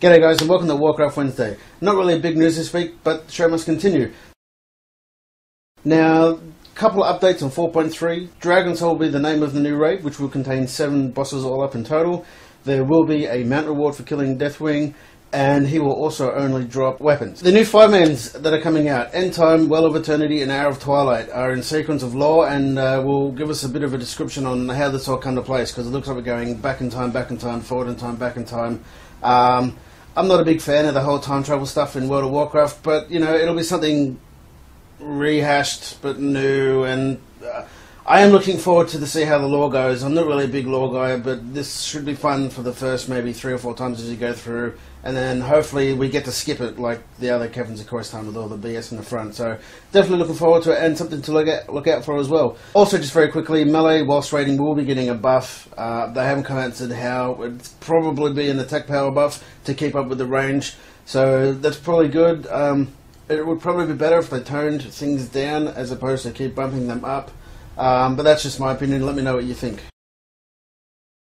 G'day guys and welcome to Warcraft Wednesday. Not really big news this week, but the show must continue. Now, a couple of updates on 4.3. Dragon Soul will be the name of the new raid, which will contain seven bosses all up in total. There will be a mount reward for killing Deathwing, and he will also only drop weapons. The new five-mans that are coming out, End Time, Well of Eternity, and Hour of Twilight, are in sequence of lore and uh, will give us a bit of a description on how this all come to place, because it looks like we're going back in time, back in time, forward in time, back in time. Um, I'm not a big fan of the whole time travel stuff in World of Warcraft, but you know it'll be something rehashed but new, and uh, I am looking forward to, to see how the lore goes. I'm not really a big lore guy, but this should be fun for the first maybe three or four times as you go through, and then hopefully we get to skip it like the other Kevin's of course time with all the BS in the front. So definitely looking forward to it, and something to look at look out for as well. Also, just very quickly, melee whilst raiding will be getting a buff. Uh, they haven't commented how. It's probably be an attack power buff to keep up with the range. So that's probably good. Um, it would probably be better if they toned things down as opposed to keep bumping them up. Um, but that's just my opinion. Let me know what you think.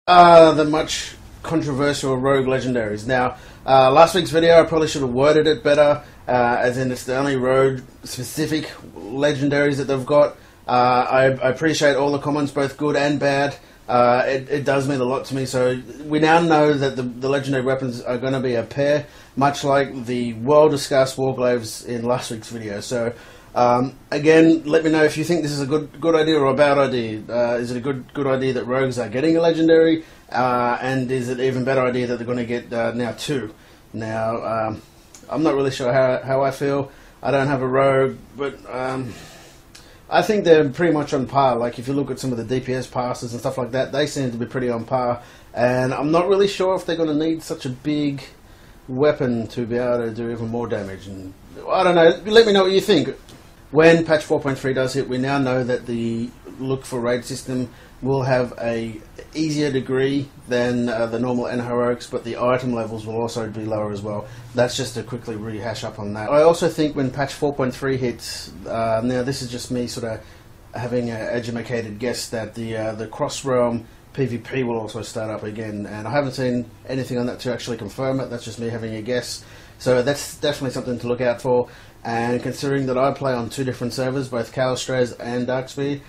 Uh, the much controversial rogue legendaries. Now, uh, last week's video, I probably should have worded it better, uh, as in it's the only rogue specific legendaries that they've got. Uh, I, I, appreciate all the comments, both good and bad. Uh, it, it, does mean a lot to me. So we now know that the, the legendary weapons are going to be a pair, much like the well discussed warglaives in last week's video. So um, again, let me know if you think this is a good good idea or a bad idea. Uh, is it a good good idea that rogues are getting a legendary, uh, and is it even better idea that they're going to get uh, now two? Now, um, I'm not really sure how how I feel. I don't have a rogue, but um, I think they're pretty much on par. Like if you look at some of the DPS parses and stuff like that, they seem to be pretty on par. And I'm not really sure if they're going to need such a big weapon to be able to do even more damage. And I don't know. Let me know what you think. When patch 4.3 does hit, we now know that the look for raid system will have a easier degree than uh, the normal N heroics, but the item levels will also be lower as well. That's just to quickly rehash up on that. I also think when patch 4.3 hits, uh, now this is just me sort of having an educated guess that the uh, the cross realm PvP will also start up again, and I haven't seen anything on that to actually confirm it. That's just me having a guess. So that's definitely something to look out for. And considering that I play on two different servers, both Caelestrasz and Darkspeed,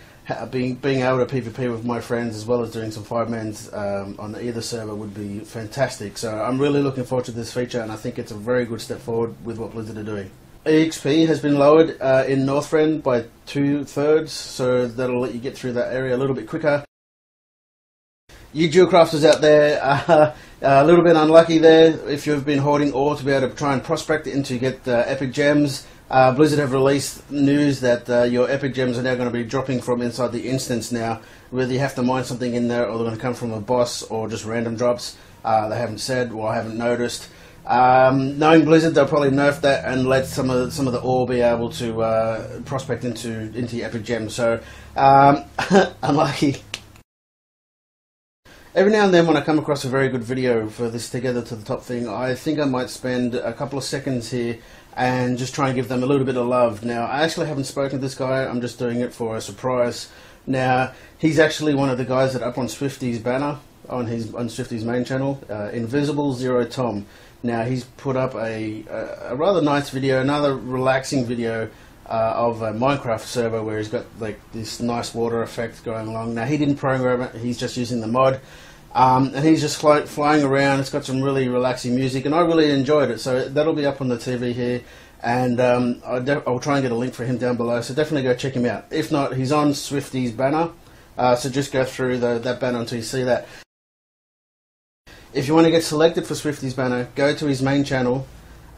being being able to PvP with my friends as well as doing some five mans um, on either server would be fantastic. So I'm really looking forward to this feature, and I think it's a very good step forward with what Blizzard are doing. EXP has been lowered uh, in Northrend by two thirds, so that'll let you get through that area a little bit quicker. You jewelcrafters out there, uh, a little bit unlucky there if you've been hoarding ore to be able to try and prospect it into get uh, epic gems. Uh, Blizzard have released news that uh, your epic gems are now going to be dropping from inside the instance now. Whether you have to mine something in there or they're going to come from a boss or just random drops. They haven't said or I haven't noticed. Um, knowing Blizzard, they'll probably nerf that and let some of the, some of the ore be able to uh, prospect into into epic gems. So um, unlucky. Every now and then, when I come across a very good video for this Together to the Top thing, I think I might spend a couple of seconds here and just try and give them a little bit of love. Now, I actually haven't spoken to this guy, I'm just doing it for a surprise. Now, he's actually one of the guys that up on Swifty's banner, on his on Swifty's main channel, uh, Invisible Zero Tom. Now, he's put up a, a, a rather nice video, another relaxing video uh, of a Minecraft server where he's got like this nice water effect going along. Now, he didn't program it, he's just using the mod. Um, and he's just fly, flying around. It's got some really relaxing music, and I really enjoyed it. So that'll be up on the TV here, and um, I'll, try and get a link for him down below. So definitely go check him out. If not, he's on Swifty's banner. Uh, so just go through the, that banner until you see that. If you want to get selected for Swifty's banner, go to his main channel,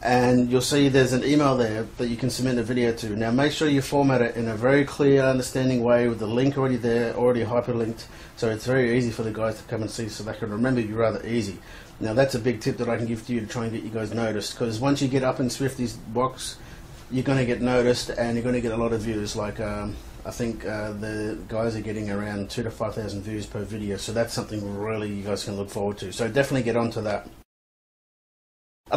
and you'll see there's an email there that you can submit a video to. Now make sure you format it in a very clear, understanding way with the link already there, already hyperlinked, so it's very easy for the guys to come and see so they can remember you rather easy. Now that's a big tip that I can give to you to try and get you guys noticed, because once you get up in Swifty's box, you're going to get noticed and you're going to get a lot of views. Like um, I think uh, the guys are getting around two to five thousand views per video, so that's something really you guys can look forward to. So definitely get onto that.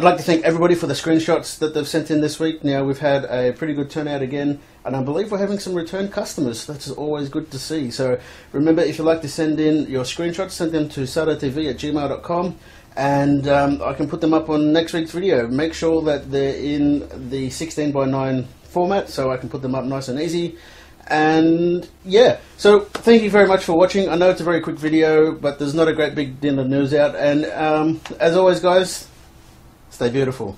I'd like to thank everybody for the screenshots that they've sent in this week. Now, we've had a pretty good turnout again, and I believe we're having some return customers. That's always good to see. So, remember, if you'd like to send in your screenshots, send them to sattatv at gmail.com. and um, I can put them up on next week's video. Make sure that they're in the 16 by 9 format so I can put them up nice and easy. And yeah, so thank you very much for watching. I know it's a very quick video, but there's not a great big deal of news out. And um, as always, guys, stay beautiful.